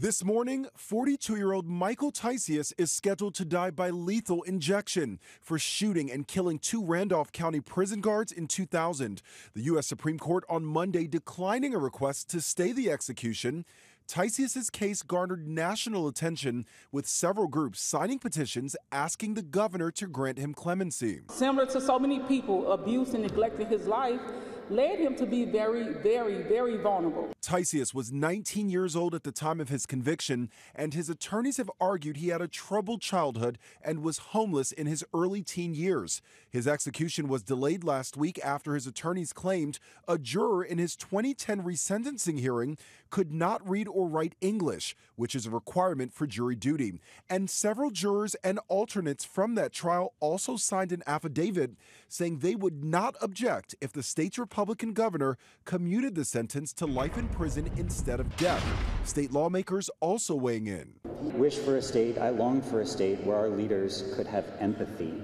This morning, 42 year old Michael Tisius is scheduled to die by lethal injection for shooting and killing two Randolph County prison guards in 2000. The U.S. Supreme Court on Monday declining a request to stay the execution. Tisius' case garnered national attention with several groups signing petitions asking the governor to grant him clemency. Similar to so many people, abuse and neglecting his life led him to be very, very, very vulnerable. Tisius was 19 years old at the time of his conviction, and his attorneys have argued he had a troubled childhood and was homeless in his early teen years. His execution was delayed last week after his attorneys claimed a juror in his 2010 resentencing hearing could not read or write English, which is a requirement for jury duty. And several jurors and alternates from that trial also signed an affidavit saying they would not object if the state's Republican governor commuted the sentence to life in prison instead of death. State lawmakers also weighing in. Wish for a state, I long for a state where our leaders could have empathy,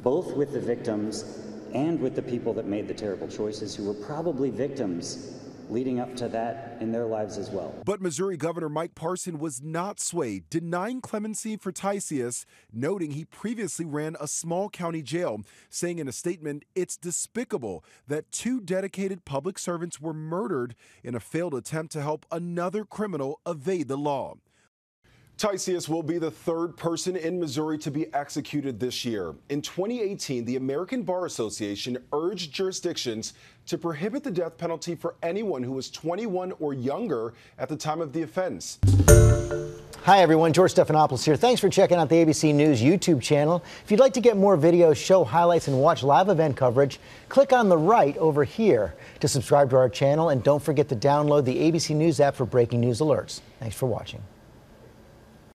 both with the victims and with the people that made the terrible choices who were probably victims leading up to that in their lives as well. But Missouri Governor Mike Parson was not swayed, denying clemency for Tisius, noting he previously ran a small county jail, saying in a statement, it's despicable that two dedicated public servants were murdered in a failed attempt to help another criminal evade the law. Tisius will be the third person in Missouri to be executed this year. In 2018, the American Bar Association urged jurisdictions to prohibit the death penalty for anyone who was 21 or younger at the time of the offense. Hi, everyone. George Stephanopoulos here. Thanks for checking out the ABC News YouTube channel. If you'd like to get more videos, show highlights, and watch live event coverage, click on the right over here to subscribe to our channel. And don't forget to download the ABC News app for breaking news alerts. Thanks for watching.